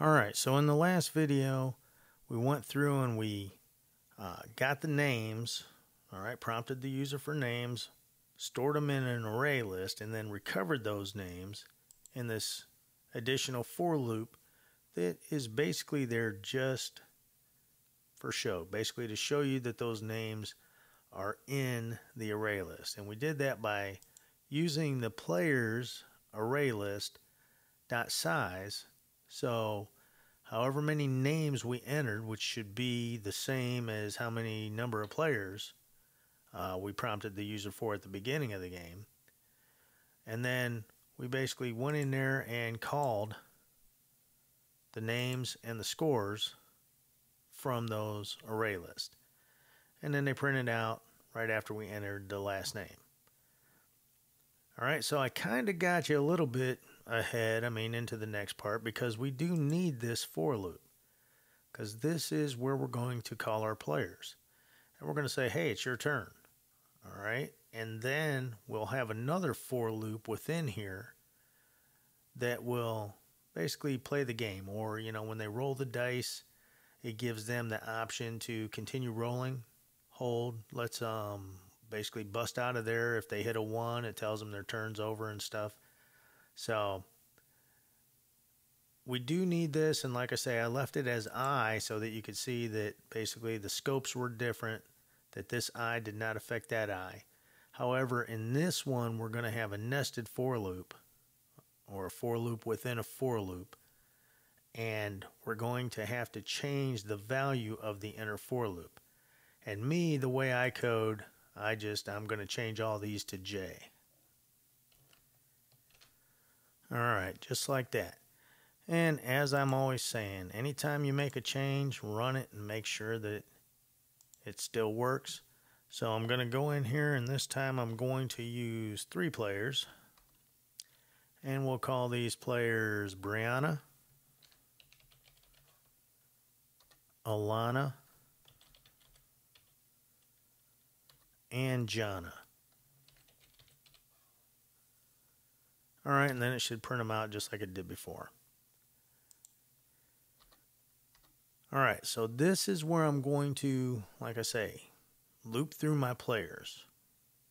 Alright, so in the last video, we went through and we uh, got the names, alright, prompted the user for names, stored them in an array list, and then recovered those names in this additional for loop that is basically there just for show, basically to show you that those names are in the array list. And we did that by using the players array list dot size so, however many names we entered, which should be the same as how many number of players uh, we prompted the user for at the beginning of the game. And then we basically went in there and called the names and the scores from those array lists. And then they printed out right after we entered the last name. All right, so I kind of got you a little bit ahead, I mean, into the next part, because we do need this for loop. Because this is where we're going to call our players. And we're going to say, hey, it's your turn. All right. And then we'll have another for loop within here that will basically play the game. Or, you know, when they roll the dice, it gives them the option to continue rolling, hold, let's um, basically bust out of there. If they hit a one, it tells them their turn's over and stuff. So we do need this. And like I say, I left it as I so that you could see that basically the scopes were different, that this I did not affect that I. However, in this one, we're going to have a nested for loop or a for loop within a for loop. And we're going to have to change the value of the inner for loop. And me, the way I code, I just, I'm going to change all these to J. All right, just like that. And as I'm always saying, anytime you make a change, run it and make sure that it still works. So I'm going to go in here and this time I'm going to use three players. And we'll call these players Brianna, Alana, and Jana. All right, and then it should print them out just like it did before. All right, so this is where I'm going to, like I say, loop through my players.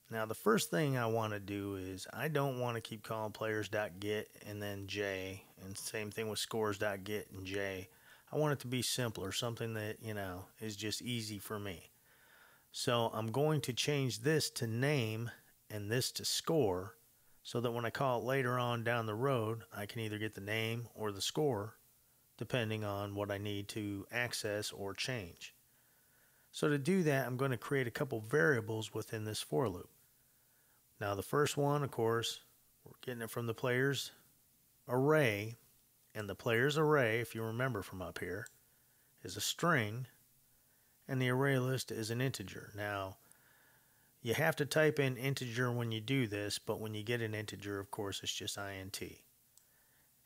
Now, the first thing I want to do is I don't want to keep calling players.get and then J, and same thing with scores.get and J. I want it to be simpler, something that, you know, is just easy for me. So I'm going to change this to name and this to score so that when I call it later on down the road, I can either get the name or the score depending on what I need to access or change. So to do that, I'm going to create a couple variables within this for loop. Now the first one, of course, we're getting it from the players array, and the players array, if you remember from up here, is a string, and the array list is an integer. Now, you have to type in integer when you do this, but when you get an integer, of course, it's just int.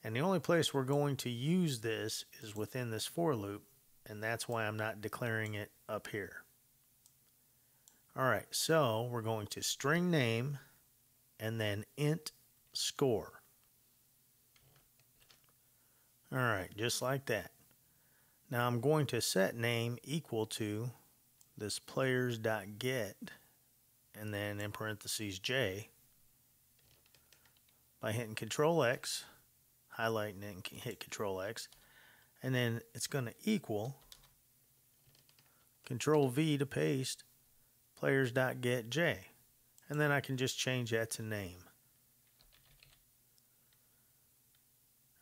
And the only place we're going to use this is within this for loop, and that's why I'm not declaring it up here. All right, so we're going to string name and then int score. All right, just like that. Now I'm going to set name equal to this players.get and then in parentheses J by hitting Control X, highlighting it and hit Control X, and then it's going to equal Control V to paste players.get J, and then I can just change that to name.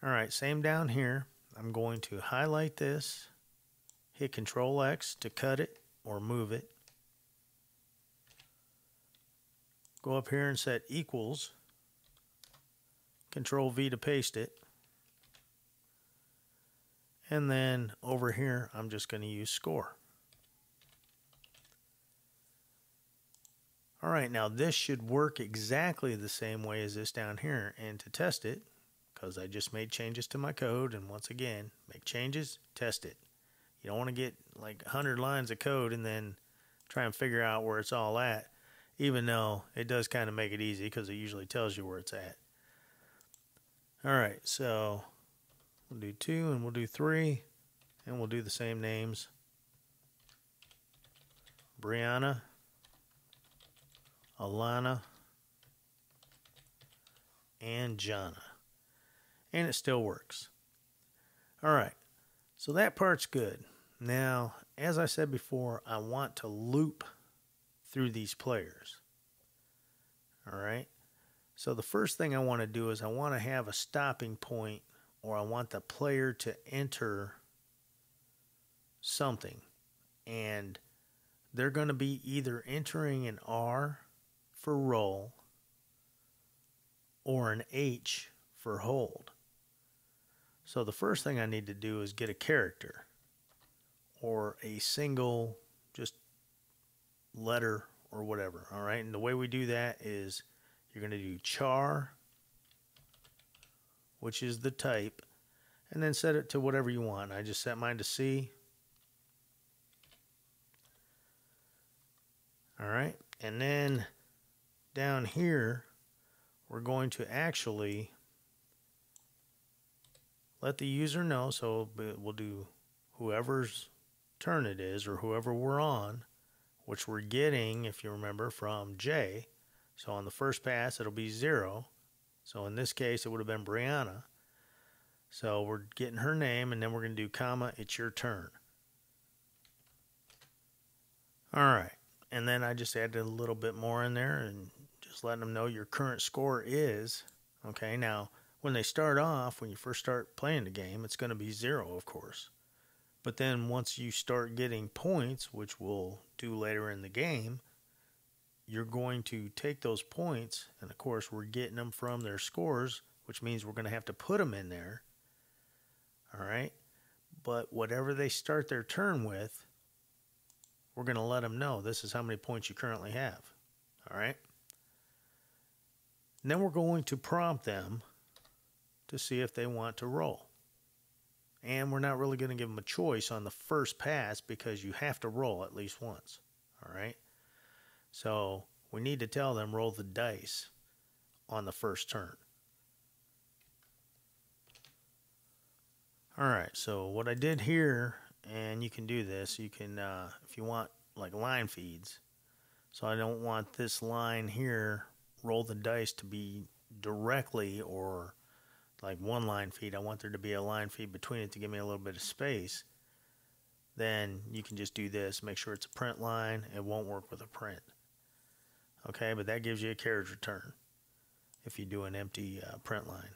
All right, same down here. I'm going to highlight this, hit Control X to cut it or move it, Go up here and set equals. Control V to paste it. And then over here, I'm just going to use score. All right, now this should work exactly the same way as this down here. And to test it, because I just made changes to my code, and once again, make changes, test it. You don't want to get like 100 lines of code and then try and figure out where it's all at even though it does kind of make it easy because it usually tells you where it's at. All right, so We'll do two and we'll do three. And we'll do the same names. Brianna, Alana, and Jana. And it still works. All right. So that part's good. Now, as I said before, I want to loop through these players. All right. So the first thing I want to do is I want to have a stopping point or I want the player to enter something. And they're going to be either entering an R for roll or an H for hold. So the first thing I need to do is get a character or a single just letter or whatever. All right. And the way we do that is you're going to do char, which is the type, and then set it to whatever you want. I just set mine to C. All right. And then down here, we're going to actually let the user know. So we'll do whoever's turn it is or whoever we're on, which we're getting, if you remember, from J. So on the first pass, it'll be zero. So in this case, it would have been Brianna. So we're getting her name, and then we're going to do comma, it's your turn. All right. And then I just added a little bit more in there and just letting them know your current score is. Okay, now when they start off, when you first start playing the game, it's going to be zero, of course. But then once you start getting points, which we'll do later in the game, you're going to take those points, and of course, we're getting them from their scores, which means we're going to have to put them in there. All right. But whatever they start their turn with, we're going to let them know this is how many points you currently have. All right. And then we're going to prompt them to see if they want to roll. And we're not really going to give them a choice on the first pass because you have to roll at least once. All right. So we need to tell them roll the dice on the first turn. All right, so what I did here, and you can do this, you can, uh, if you want like line feeds. So I don't want this line here, roll the dice to be directly or like one line feed. I want there to be a line feed between it to give me a little bit of space. Then you can just do this, make sure it's a print line. It won't work with a print. Okay, but that gives you a carriage return if you do an empty uh, print line.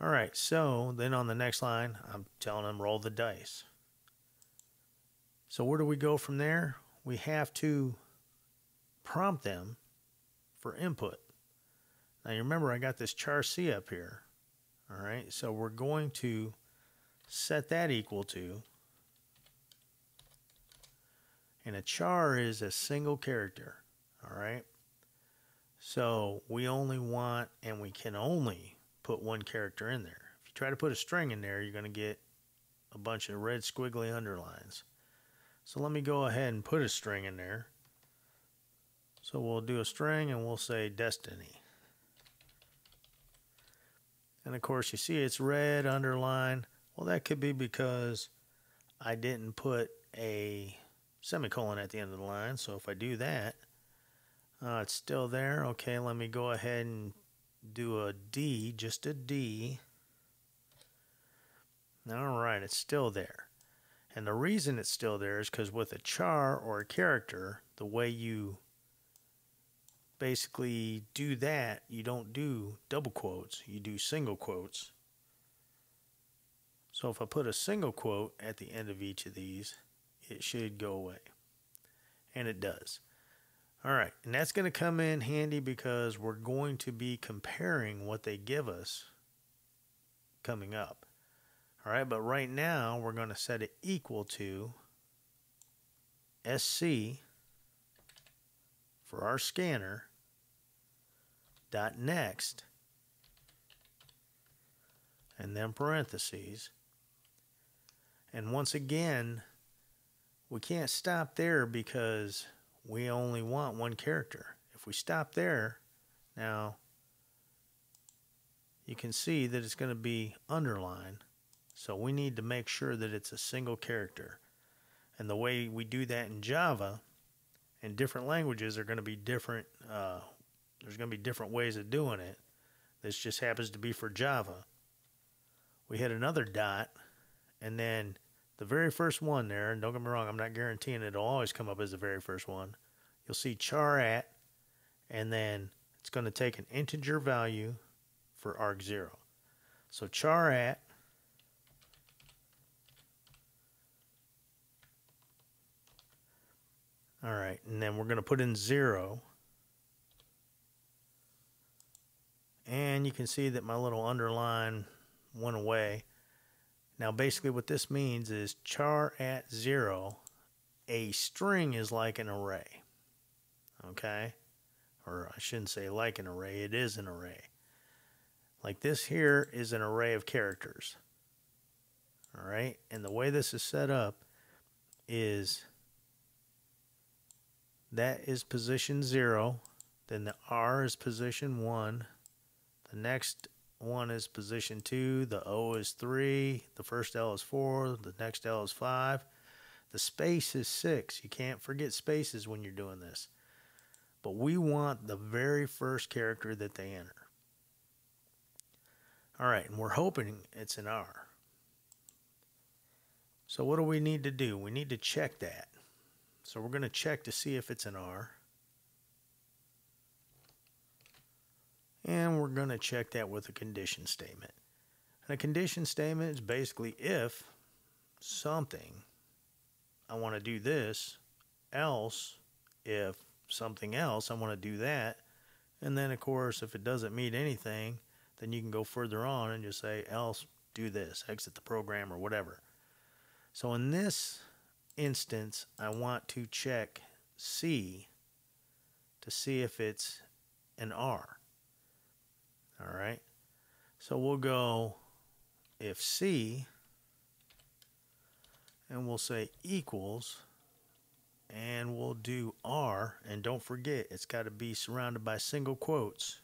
All right, so then on the next line, I'm telling them roll the dice. So where do we go from there? We have to prompt them for input. Now you remember I got this char C up here. All right, so we're going to set that equal to, and a char is a single character. All right. So we only want and we can only put one character in there. If you try to put a string in there, you're going to get a bunch of red squiggly underlines. So let me go ahead and put a string in there. So we'll do a string and we'll say destiny. And of course you see it's red underline. Well that could be because I didn't put a semicolon at the end of the line. So if I do that, uh, it's still there. Okay, let me go ahead and do a D, just a D. All right, it's still there. And the reason it's still there is because with a char or a character, the way you basically do that, you don't do double quotes, you do single quotes. So if I put a single quote at the end of each of these, it should go away. And it does. All right, and that's going to come in handy because we're going to be comparing what they give us coming up. All right, but right now we're going to set it equal to SC for our scanner dot next and then parentheses. And once again, we can't stop there because we only want one character. If we stop there, now you can see that it's going to be underlined. So we need to make sure that it's a single character. And the way we do that in Java and different languages are going to be different. Uh, there's going to be different ways of doing it. This just happens to be for Java. We hit another dot, and then the very first one there, and don't get me wrong, I'm not guaranteeing it'll always come up as the very first one. You'll see char at, and then it's going to take an integer value for arg0. So char at All right, and then we're going to put in 0. And you can see that my little underline went away. Now basically what this means is char at 0, a string is like an array. Okay? Or I shouldn't say like an array, it is an array. Like this here is an array of characters. All right, and the way this is set up is that is position 0. Then the R is position 1. The next one is position 2. The O is 3. The first L is 4. The next L is 5. The space is 6. You can't forget spaces when you're doing this. But we want the very first character that they enter. All right, and we're hoping it's an R. So what do we need to do? We need to check that. So we're going to check to see if it's an R. And we're going to check that with a condition statement. And a condition statement is basically if something, I want to do this, else if something else, I want to do that. And then, of course, if it doesn't meet anything, then you can go further on and just say, else do this, exit the program or whatever. So in this instance, I want to check C to see if it's an R. All right. So we'll go if C and we'll say equals and we'll do R. And don't forget it's got to be surrounded by single quotes.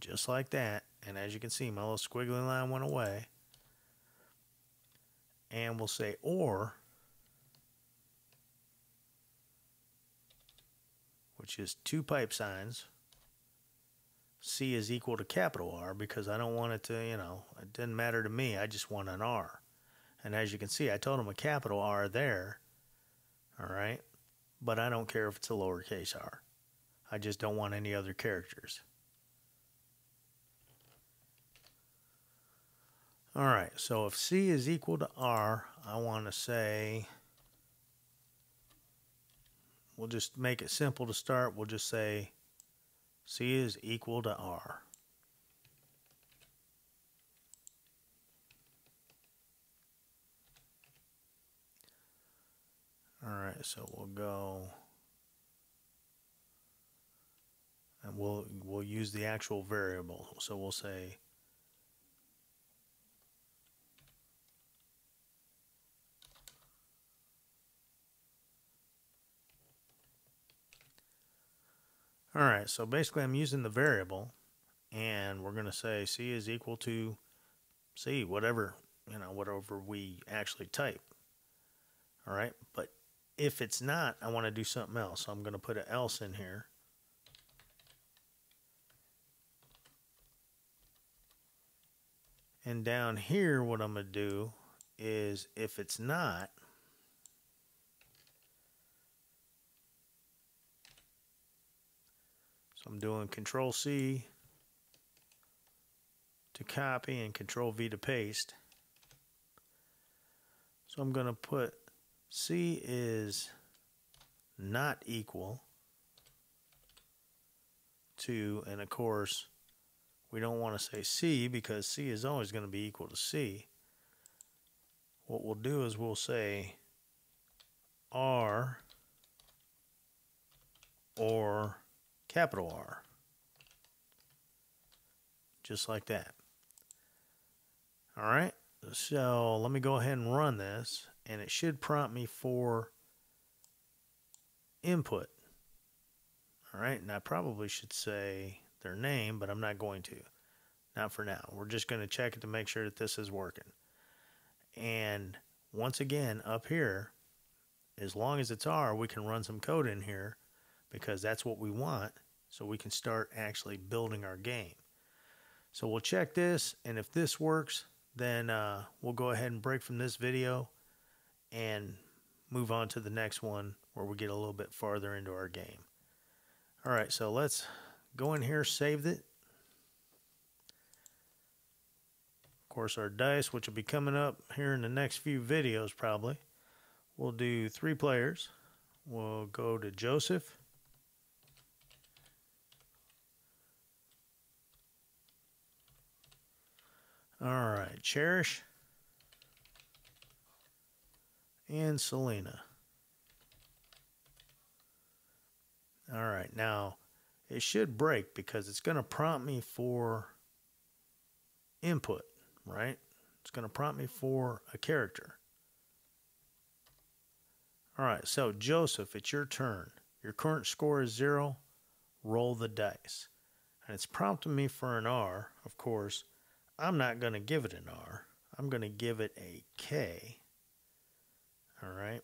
Just like that. And as you can see my little squiggly line went away. And we'll say or, which is two pipe signs. C is equal to capital R because I don't want it to, you know, it didn't matter to me. I just want an R. And as you can see, I told him a capital R there. All right. But I don't care if it's a lowercase r. I just don't want any other characters. All right, so if C is equal to R, I want to say, we'll just make it simple to start. We'll just say C is equal to R. All right, so we'll go and we'll we'll use the actual variable. So we'll say All right, so basically I'm using the variable and we're going to say C is equal to C, whatever, you know, whatever we actually type. All right, but if it's not, I want to do something else. So I'm going to put an else in here. And down here, what I'm going to do is if it's not, So I'm doing Control C to copy and Control V to paste. So I'm going to put C is not equal to, and of course, we don't want to say C because C is always going to be equal to C. What we'll do is we'll say R or capital R. Just like that. All right, so let me go ahead and run this, and it should prompt me for input. All right, and I probably should say their name, but I'm not going to. Not for now. We're just going to check it to make sure that this is working. And once again, up here, as long as it's R, we can run some code in here because that's what we want so we can start actually building our game. So we'll check this, and if this works, then uh, we'll go ahead and break from this video and move on to the next one where we get a little bit farther into our game. All right, so let's go in here, save it. Of course, our dice, which will be coming up here in the next few videos probably. We'll do three players. We'll go to Joseph. All right, Cherish and Selena. All right, now it should break because it's going to prompt me for input, right? It's going to prompt me for a character. All right, so Joseph, it's your turn. Your current score is zero. Roll the dice. And it's prompting me for an R, of course. I'm not going to give it an R. I'm going to give it a K. All right.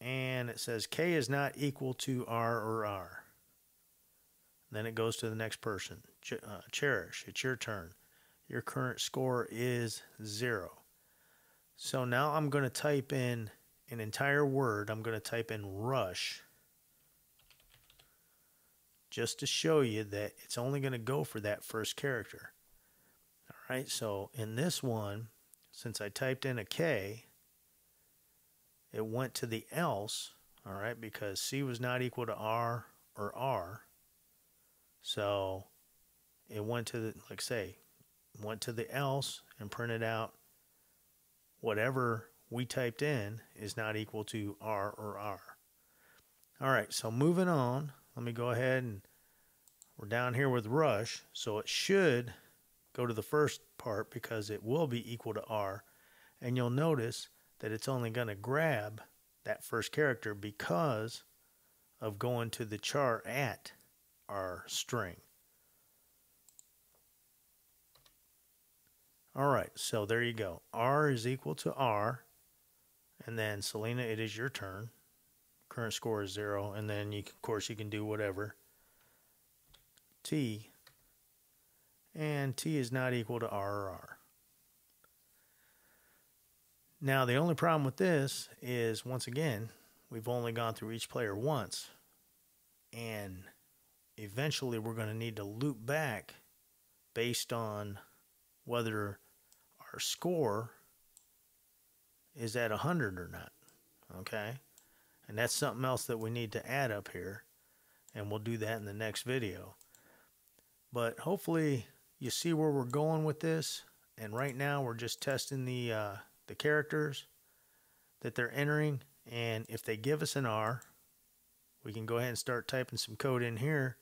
And it says K is not equal to R or R. Then it goes to the next person. Ch uh, Cherish, it's your turn. Your current score is zero. So now I'm going to type in an entire word. I'm going to type in rush just to show you that it's only going to go for that first character. All right, so in this one, since I typed in a K, it went to the else, all right, because C was not equal to R or R. So it went to the, like say, went to the else and printed out whatever we typed in is not equal to R or R. All right, so moving on, let me go ahead and we're down here with rush, so it should go to the first part because it will be equal to R. And you'll notice that it's only going to grab that first character because of going to the char at our string. All right, so there you go. R is equal to R. And then Selena, it is your turn current score is zero, and then you, of course you can do whatever. T, and T is not equal to R or R. Now the only problem with this is once again we've only gone through each player once, and eventually we're going to need to loop back based on whether our score is at 100 or not. Okay? And that's something else that we need to add up here. And we'll do that in the next video. But hopefully you see where we're going with this. And right now we're just testing the, uh, the characters that they're entering. And if they give us an R, we can go ahead and start typing some code in here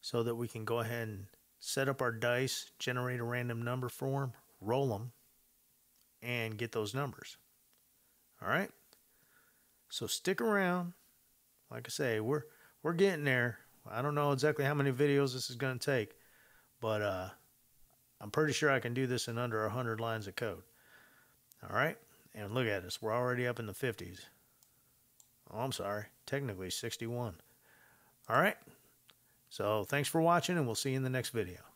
so that we can go ahead and set up our dice, generate a random number for them, roll them, and get those numbers. All right. So stick around. Like I say, we're we're getting there. I don't know exactly how many videos this is going to take, but uh, I'm pretty sure I can do this in under 100 lines of code. All right? And look at us. We're already up in the 50s. Oh, I'm sorry. Technically 61. All right? So thanks for watching, and we'll see you in the next video.